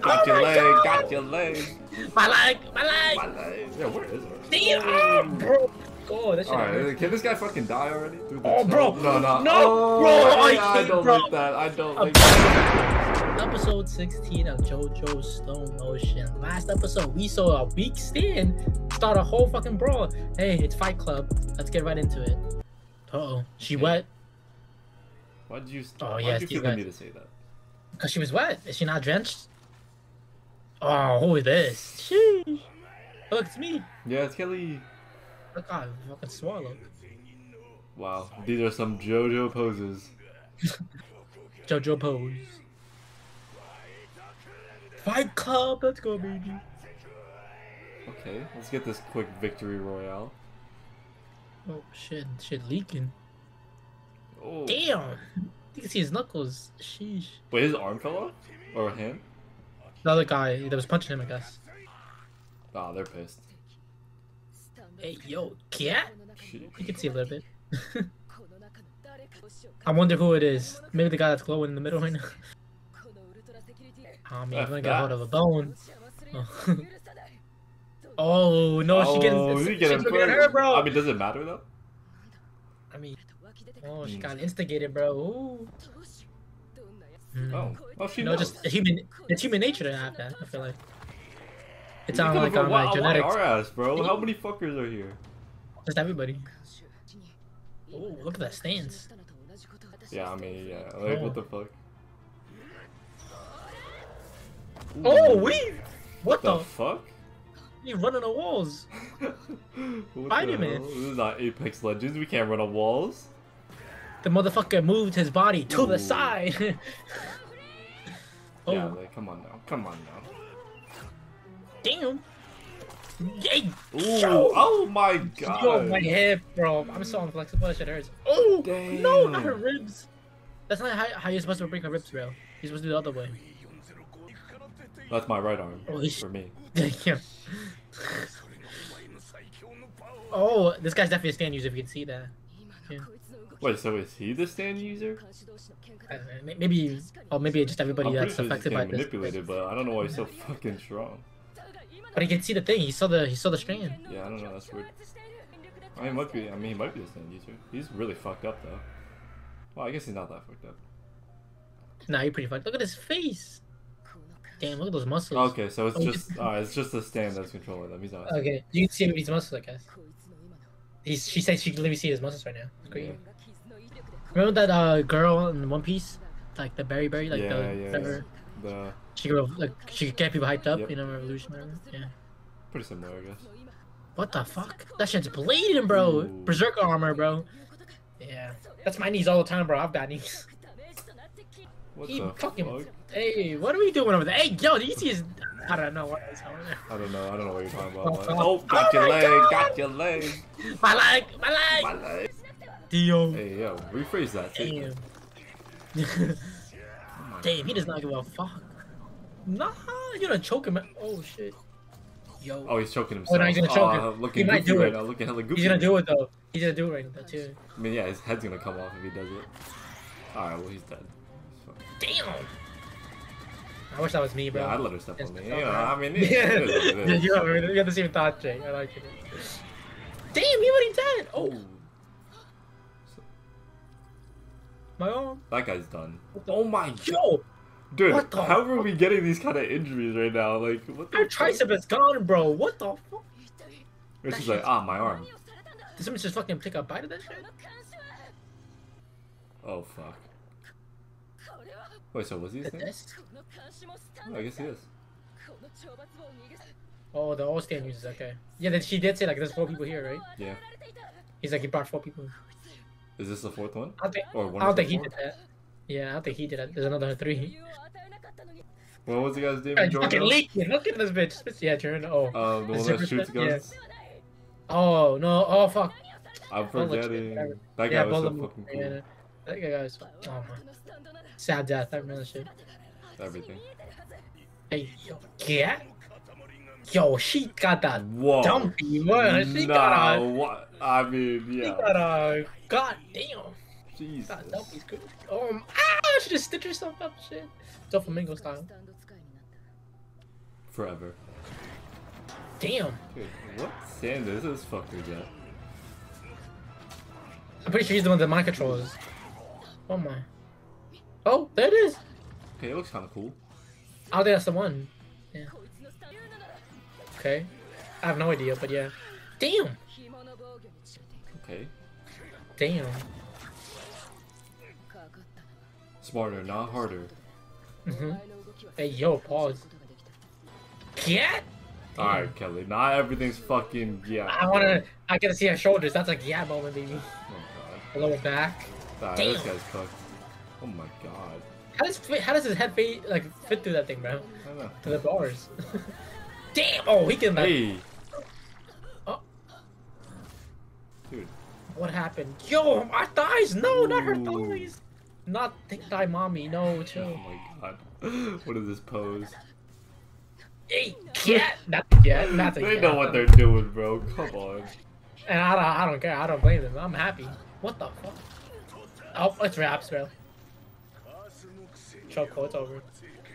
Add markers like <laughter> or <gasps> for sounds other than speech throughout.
Got your leg, got your leg. My leg, my leg. My leg. Yeah, where is it? Damn, bro. God, that shit. hurt. Alright, can this guy fucking die already? Through the Oh, bro. No, no. No, oh, bro, I yeah, I hate, don't bro. like that. I don't like that. Episode 16 of JoJo Stone Ocean. Last episode, we saw a weak stand start a whole fucking brawl. Hey, it's Fight Club. Let's get right into it. Uh oh, she Okay. wet Why'd you, Oh, why'd yes, you he's feel the need to say that? because she was wet. Is she not drenched? Ah, oh, who is this? Sheesh. Look, it's me. Yeah, it's Kelly. Look, I fucking swallow. Wow, these are some JoJo poses. <laughs> JoJo pose. Fight Club, let's go, baby. Okay, let's get this quick victory royale. Oh shit, shit leaking. Oh, Damn! You can see his knuckles. Sheesh. wait, his arm fell off, or him? The other guy that was punching him, I guess. Ah, they're pissed. Hey, yo, cat? Shit. You can see a little bit. <laughs> <laughs> I wonder who it is. Maybe the guy that's glowing in the middle right now. I mean, I'm gonna get hold of a bone. Oh, <laughs> oh no, she getting, oh, she he getting getting hurt, hurt, bro. I mean, does it matter though? I mean, oh, she got instigated, bro. Ooh. Hmm. Oh, oh, she You know, knows. just human. It's human nature to have that. I feel like. It's You on like put on why- like genetics. our ass, bro. How many fuckers are here? Just everybody. Oh, look at that stance. Yeah, I mean, yeah. Like, Oh. what the fuck? Oh, we. What the the? fuck? You running on walls? <laughs> What Spider-Man. the hell? This is not Apex Legends. We can't run on walls. The motherfucker moved his body to the side. <laughs> oh, Yeah, like, come on now. Come on now. damn. Yay. Ooh, oh my god. Yo, my hip, bro. I'm so inflexible. That shit hurts. Oh, no, not her ribs. That's not how, how you're supposed to break her ribs, bro. You're supposed to do the other way. That's my right arm. Holy For me. <laughs> Damn. oh, this guy's definitely a stand user if you can see that. Wait, so is he the stand user? Uh, maybe, or maybe just everybody I'm that's sure he's affected by this. manipulated, but I don't know why he's so fucking strong. But he can see the thing. He saw the he saw the strand. Yeah, I don't know. That's weird. I mean, he might be. I mean, he might be the stand user. He's really fucked up though. Well, I guess he's not that fucked up. Nah, you're pretty fucked. Look at his face. Damn, look at those muscles. Okay, so it's Oh, just. Uh, it's just the stand that's controlling them. He's not. Okay, you can see his muscles, I guess. He's, she said she can literally see his muscles right now. It's great. Yeah. Remember that uh, girl in One Piece, like the berry berry, like Yeah, the yeah, whatever. The She could like she could get people hyped up, Yep. you know, revolution, whatever. Yeah. pretty similar, I guess. What the fuck? That shit's bleeding, bro. Ooh. Berserker armor, bro. Yeah. That's my knees all the time, bro. I've got knees. What He the fucking. fuck? Hey, what are we doing over there? Hey, yo, you see his? I don't know what is going on. I don't know. I don't know what you're talking about. oh. Oh, got Oh your leg. God. Got your leg. My leg, my leg. My leg. Dio. Hey, yo, rephrase that. Damn. <laughs> Damn, he does not give a fuck. Nah, you're gonna choke him. Oh shit. Yo. Oh, he's choking Oh, himself. no, he's gonna choke Aw, him. Looking He might do right it. now. Looking hella goofy. He's gonna do it though. He's gonna do it right now too. I mean, yeah, his head's gonna come off if he does it. Alright, well, he's dead. So- Damn. I wish that was me, bro. Yeah, I'd let her step on me. You know. I mean, it, yeah, <laughs> it is what it yeah, is. you have, you have the same thought, Jake. I like it. Damn, he already dead. Oh, my arm. that guy's done. Oh my Yo, Dude, how are we getting these kind of injuries right now? Like, what the our tricep is gone, bro. What the fuck? It's just like, ah, my arm. Did someone just fucking take a bite of that shit? Oh, fuck. Wait, so was he disc? Oh, I guess he is. Oh, the all stand users. Okay. Yeah, then she did say like there's four people here, right? Yeah. He's like he brought four people. Is this the fourth one? I don't think. Or one I don't think he did that. Yeah, I don't think he did that. There's another three. What was the guy's name? He's fucking leaking. Look at this bitch. Yeah, turn. Oh. Uh, the one that shoots yeah. Oh no. Oh fuck. I'm forgetting. That guy yeah, was so fucking cool. Yeah. That guy was. Oh man. Sad death. I remember that shit. Everything. Hey, yo, yeah. Yo, she got that Whoa. dumpy one. She nah, got a. what? I mean, She yeah. got a. God damn. Jesus. God, dumpy's good. Oh, ah, she just stitched herself up. Shit. Doflamingo style. forever. Damn. Dude, what stand is this fucker get? I'm pretty sure he's the one that mind controls. Oh my. Oh, there it is. Okay, it looks kind of cool. I don't think that's the one. Yeah. Okay. I have no idea, but yeah. Damn. Okay. Damn. Smarter, not harder. hmm Hey, yo, pause. Get. Alright, Kelly. Not everything's fucking yeah. I wanna. I gotta see her shoulders. That's like yeah moment, baby. Oh Lower back. Nah, Damn. this guy's cooked. Oh my god. How does how does his head fit like fit through that thing, bro? I don't know. To the bars. <laughs> Damn! Oh, he can. Uh, hey! Oh. Dude. What happened? Yo, my thighs! No, not her thighs. Not thick thigh mommy. No, Oh my god. <laughs> What is this pose? Hey, <laughs> cat. Not cat. Not They cat. know what they're doing, bro. Come on. And I don't. I don't care. I don't blame them. I'm happy. What the fuck? Oh, it's raps, bro. Choco, oh, it's over.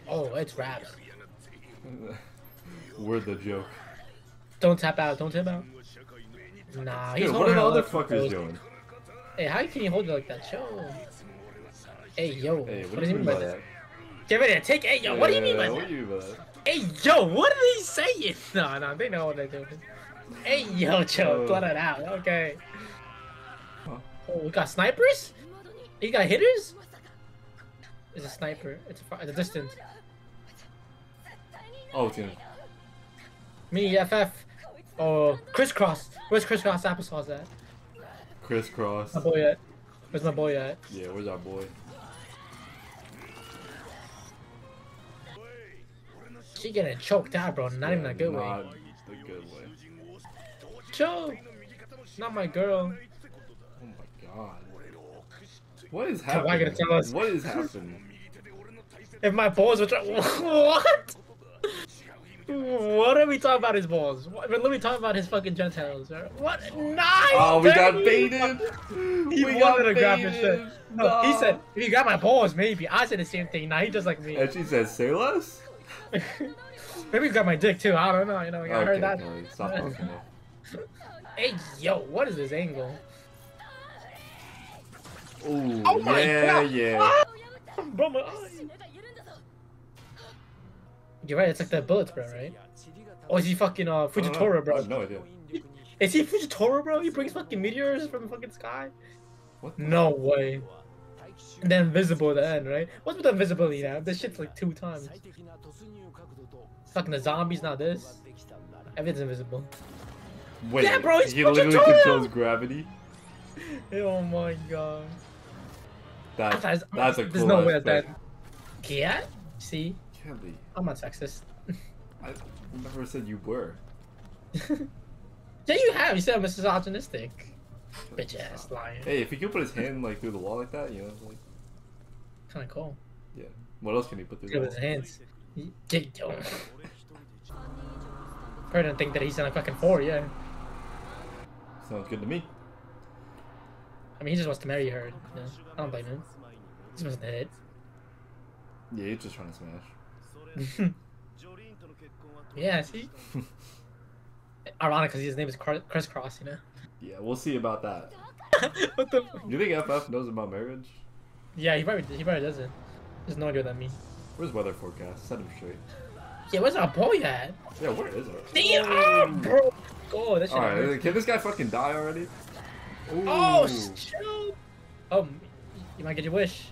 Oh, it's raps. <laughs> We're the joke. Don't tap out. Don't tap out. Nah, he's Dude, what are the other fuckers doing? Hey, how can you hold it like that? Show. Hey, yo. Hey, what what does do he you mean by that? Give it a take. Hey, yo. What do you mean by Yeah, that? You that? Hey, yo. What are they saying? <laughs> No, no, they know what they're doing. Hey, yo, chill. Oh. Let it out. Okay. Huh? Oh, we got snipers? You got hitters? It's a sniper. It's a, far- it's a distance. Oh, it's gonna. Me, FF. Oh, crisscross. Where's crisscross applesauce at? Crisscross. My boy at? Where's my boy at? Yeah, where's our boy? She getting choked out, bro. Not even a good Not way. the good way. Choke. Not my girl. Oh my god. What is happening? gonna tell us? What is happening? If my balls were <laughs> what? What are we talking about his balls? What, let me talk about his fucking genitals. What? Nice! Oh, we got baited. <laughs> He we wanted to grab his shit. baited. No, he said, if you got my balls, maybe. I said the same thing. Now he just like me. And she said, "Say less." <laughs> maybe he got my dick too. I don't know. You know, I heard that. Kelly, stop <laughs> fucking. Hey, yo, what is this angle? Ooh, Oh my yeah, God. yeah. Ah! Bro, my eye. You're right. It's like the bullets, bro. Right? Or is he fucking uh. Fujitora, I bro? have no idea. Is he Fujitora, bro? He brings fucking meteors from the fucking sky? What? the- No way. And then invisible at the end, right? What's with the invisibility now? This shit's like two times. Fucking the zombies, not this. Everything's invisible. Wait, Yeah, bro, he's he literally controls gravity. <laughs> Oh my god. That, That's, that's a cool There's no way that. Yeah? See? I'm not sexist. <laughs> I never said you were. <laughs> Yeah, you have. You said I'm misogynistic. Bitch ass lion. Hey, if he could put his hand like through the wall like that, you know, like Kind of cool. Yeah. What else can he put through the Look at his hands. Yo. Probably don't think that he's in a fucking four, yeah. Sounds good to me. I mean, he just wants to marry her. You know? I don't blame him. He just wants to hit. Yeah, he's just trying to smash. <laughs> yeah, see? <laughs> Ironic because his name is Cr- Crisscross, you know? Yeah, we'll see about that. <laughs> what the fuck? Do you think FF knows about marriage? Yeah, he probably, he probably doesn't. There's no idea what that means. Where's weather forecast? Set him straight. Yeah, where's our boy at? Yeah, where is it? Damn, bro! Oh, that shit. Alright, can this guy fucking die already? Oh, Ooh. Oh, chill. Oh, you might get your wish.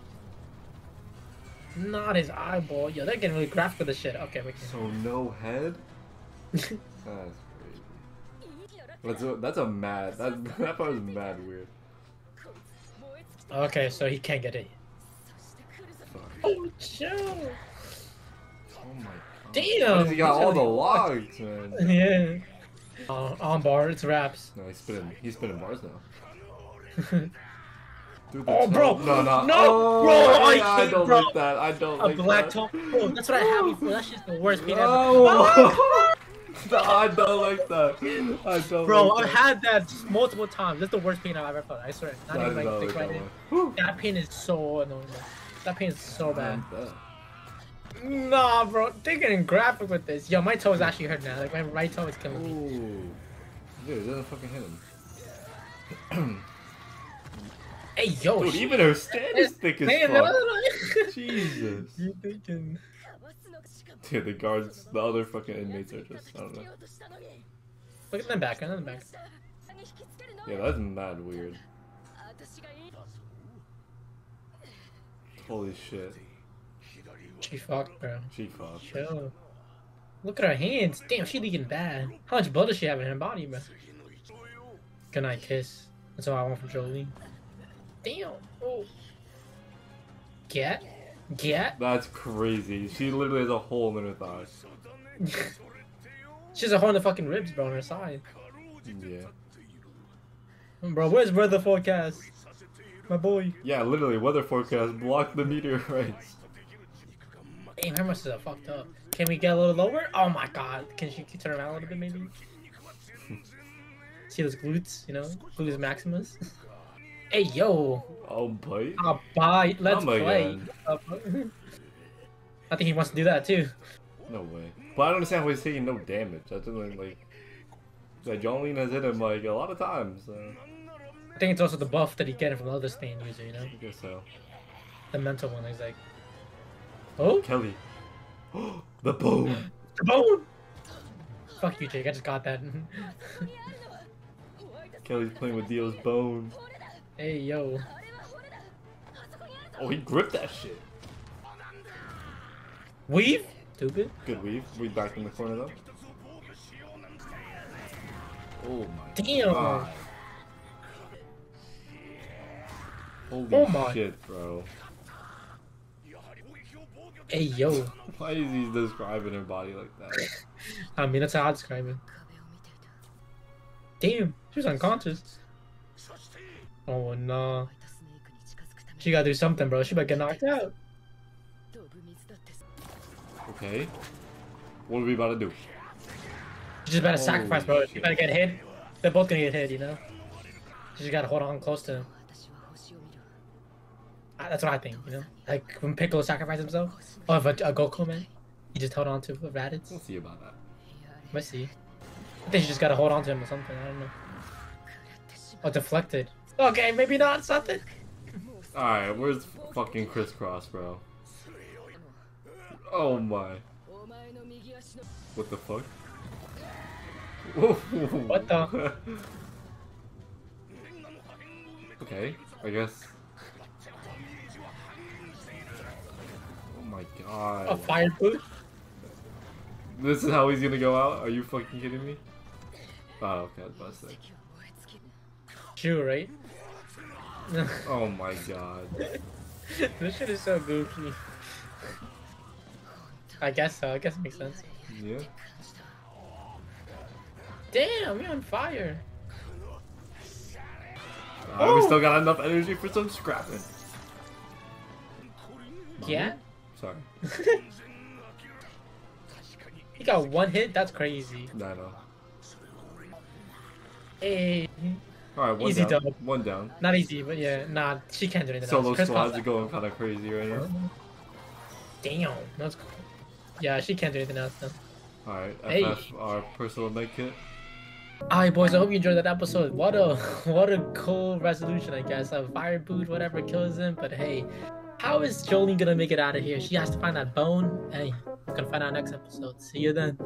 Not his eyeball. Yo, they're getting really graphic with this shit. Okay, we can. So no head? <laughs> That's crazy. That's a, that's a mad. That <laughs> that part was mad weird. Okay, so he can't get it. Fuck. Oh, chill. Oh my god. Damn, He got all the logs, man. <laughs> Yeah. Uh, on bar, it's raps. No, he's spinning. He's spinning bars now. Dude, the Oh, toe- bro. No, no, No, oh, bro, I yeah, I hate, don't bro. like that. I don't A like black that. top. Bro, that's what I have before. That shit's the worst pain ever. No. <laughs> no, I don't like that. I don't. Bro, like I've that. had that multiple times. That's the worst pain I've ever felt. I swear. Not I even like like right that now. That pain is so annoying. That pain is so bad. Nah, bro. They're getting graphic with this. Yo, my toe is actually hurt now. Like, my right toe is killing me. Ooh. Dude, it doesn't fucking hit him. <clears throat> Hey, yo. Dude, shit. even her stand is thick as no, fuck. no, no. Jesus. <laughs> You thinking... Dude, the guards, the other fucking inmates are just, I don't know. Look at them back. At them back. Yeah, that's mad weird. Holy shit. She fucked, bro. She fucked. Chill. Look at her hands. Damn, she leaking bad. How much blood does she have in her body, bro? Good night kiss. That's all I want from Jolie. Damn. Oh. Get. Get. That's crazy. She literally has a hole in her thigh. She's a hole in the fucking ribs, bro, on her side. Yeah. Bro, where's weather forecast? My boy. Yeah, literally, weather forecast blocked the meteorites. Damn, her muscles are fucked up. Can we get a little lower? Oh my god. Can she turn around a little bit, maybe? <laughs> See those glutes, you know? Glutes maximus. <laughs> hey, yo. Oh, bite? Ah, bye. Let's Oh my play. God. <laughs> I think he wants to do that too. No way. But I don't understand why he's taking no damage. That doesn't, like... Like, Jolyne has hit him, like, a lot of times, so... I think it's also the buff that he getting from the other stand user, you know? I guess so. The mental one. He's like, oh, Kelly. <gasps> the bone! <gasps> the bone. Fuck you, Jake. I just got that. <laughs> Kelly's playing with Dio's bone. <laughs> hey, yo. Oh, he gripped that shit. Weave? Stupid. Good weave. We back in the corner, though. Oh my Damn. god. Holy Oh my. shit, bro. Hey, yo. <laughs> Why is he describing her body like that? <laughs> I mean, that's how I describe it. Damn, she was unconscious. Oh no. She gotta do something, bro. She might get knocked out. Okay. What are we about to do? She just better sacrifice, bro. Holy She shit. better get hit. They're both gonna get hit, you know? She just gotta hold on close to him. Ah, That's what I think, you know? Like when Piccolo sacrificed himself. Oh, if a, a Goku man, he just held on to Raditz. We'll see about that. Let's see. I think she just gotta hold on to him or something. I don't know. Oh, deflected. Okay, maybe not something. Alright, where's fucking crisscross, bro? Oh my. What the fuck? <laughs> What the? okay, I guess. Oh my god. A fire boot. This is how he's gonna go out? Are you fucking kidding me? Oh, okay, I was about to say. Shoe, right? <laughs> Oh my god. this shit is so goofy. I guess so. I guess it makes sense. Yeah? Damn, you're on fire. Uh, we Oh. still got enough energy for some scrapping. Yeah? Sorry. <laughs> He got one hit? That's crazy. No, no. Hey. Alright, one Easy down. dub. One down. Not easy, but yeah. Nah, she can't do anything Solo else. Chris squads are going kind of crazy right now. Damn. That's cool. Yeah, she can't do anything else then. Alright, Hey. Our personal med kit. Alright, boys. I hope you enjoyed that episode. What a <laughs> what a cool resolution, I guess. A fire boot, whatever kills him. But hey, how is Jolyne gonna make it out of here? She has to find that bone. Hey, we're gonna find out next episode. See you then.